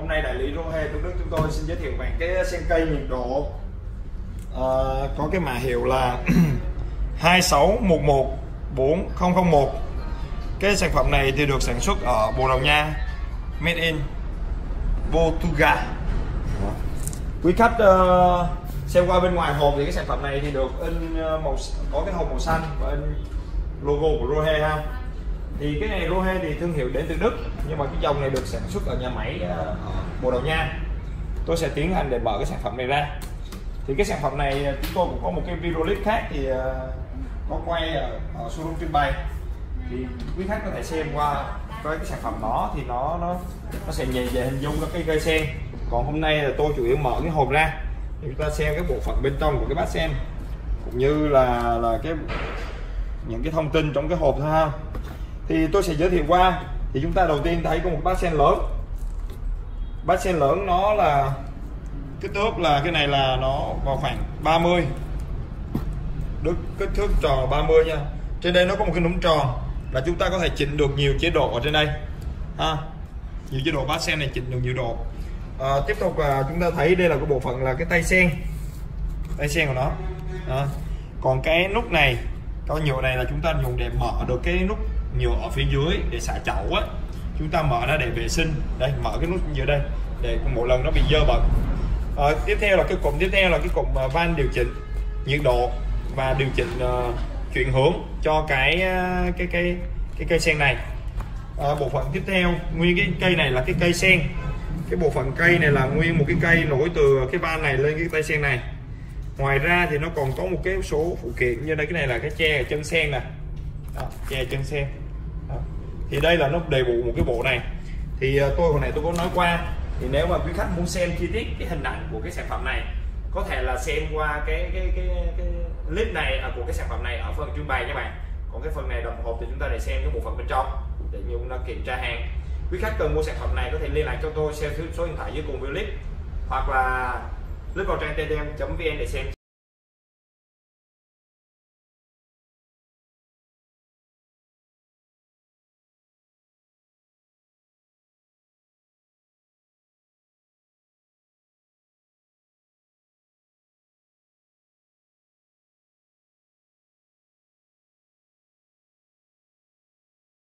hôm nay đại lý Rohe Tuấn Đức chúng tôi xin giới thiệu về cái sen cây nhiệt độ. À, có cái mã hiệu là 2611401 cái sản phẩm này thì được sản xuất ở Bồ Đào Nha made in Portugal. Quý khách uh, xem qua bên ngoài hộp thì cái sản phẩm này thì được in ờ, màu có cái hộp màu xanh và in logo của Rohe ha thì cái này Rohe thì thương hiệu đến từ Đức nhưng mà cái dòng này được sản xuất ở nhà máy ở Bồ Đào Nha. Tôi sẽ tiến hành để mở cái sản phẩm này ra. Thì cái sản phẩm này ờ, chúng tôi cũng có một cái video clip khác thì ờ, có quay ở, ở showroom trưng bày. Thì quý khách có thể xem qua coi cái sản phẩm đó thì nó nó nó sẽ nhìn về hình dung các cái cây sen. Còn hôm nay là tôi chủ yếu mở cái hộp ra thì chúng ta xem cái bộ phận bên trong của cái bát sen cũng như là là cái những cái thông tin trong cái hộp thôi ha thì tôi sẽ giới thiệu qua. Thì chúng ta đầu tiên thấy có một bát sen lớn. Bát sen lớn nó là kích thước là cái này là nó vào khoảng 30 được kích thước tròn 30 nha. Trên đây nó có một cái núm tròn là chúng ta có thể chỉnh được nhiều chế độ ở trên đây. Ha nhiều chế độ bát sen này chỉnh được nhiều độ. À, tiếp tục là chúng ta thấy đây là cái bộ phận là cái tay sen. Tay sen của nó. À. còn cái nút này cái nhựa này là chúng ta dùng để mở được cái nút nhựa ở phía dưới để xả chậu á. Chúng ta mở ra để vệ sinh. Đây mở cái nút dưới đây để một lần nó bị dơ bẩn. À, tiếp theo là cái cụm tiếp theo là cái cụm ờ, van điều chỉnh nhiệt độ và điều chỉnh uh, chuyển hướng cho cái uh, cái cái cái cây sen này. À, bộ phận tiếp theo nguyên cái cây này là cái cây sen. Cái bộ phận cây này là nguyên một cái cây nổi từ cái van này lên cái cây sen này ngoài ra thì nó còn có một cái số phụ kiện như đây cái này là cái che chân sen nè. Đó, che chân sen. Đó. thì đây là nó đầy đủ một cái bộ này. Thì ờ, tôi hồi này tôi có nói qua thì nếu mà quý khách muốn xem chi tiết cái hình ảnh của cái sản phẩm này có thể là xem qua cái cái cái, cái clip này à, của cái sản phẩm này ở phần trưng bày các bạn. Còn cái phần này đồng hộp thì chúng ta để xem cái bộ phận bên trong để chúng ta kiểm tra hàng. Quý khách cần mua sản phẩm này có thể liên lạc cho tôi xem số điện thoại dưới cùng video clip hoặc là click vào trang tdm vn để xem.